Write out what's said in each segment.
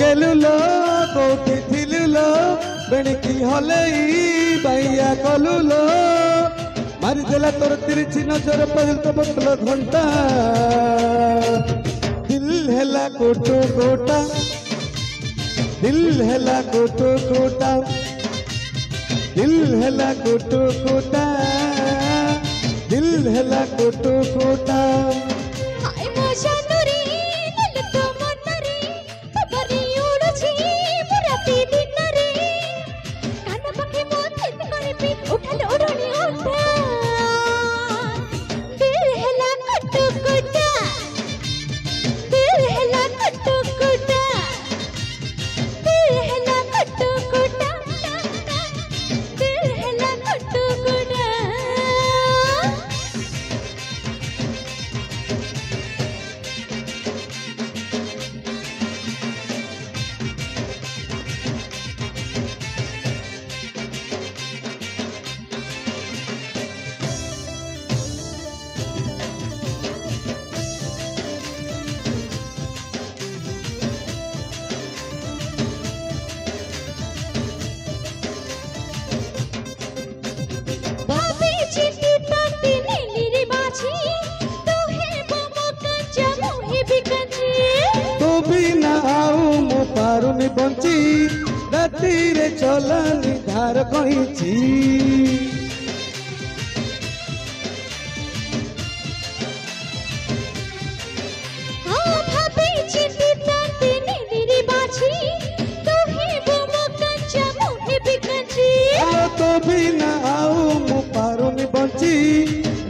গেলু লো কোটি থিলু লো বেণিকি হলেই বাইয়া কলু লো মারিদেলা তোর তিরিছি নজর পদিল তো বদল ঘন্টা দিল হেলা কোটো কোটা দিল হেলা কোটো কোটা দিল হেলা কোটো কোটা দিল হেলা কোটো কোটা পারুনি বঞ্চি। রাতিরে চলানি ধার কইছি।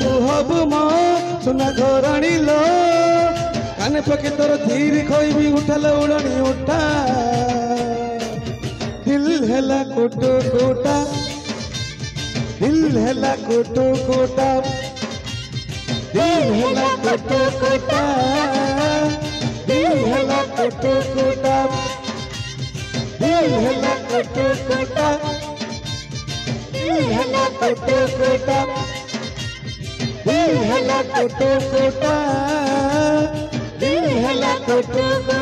তু হবু মো সোনা ঘরাণিল কানে পকে তোর ধীর খইবি উঠালে উড়ানি উঠা দিল হেলা কোটো কোটা দিল হেলা কোটো কোটা দিল হেলা কোটো কোটা দিল হেলা কোটো কোটা দিল হেলা কোটো কোটা দিল হেলা কোটো কোটা दिल हला कोटो कोटा दिल हला कोटो कोटा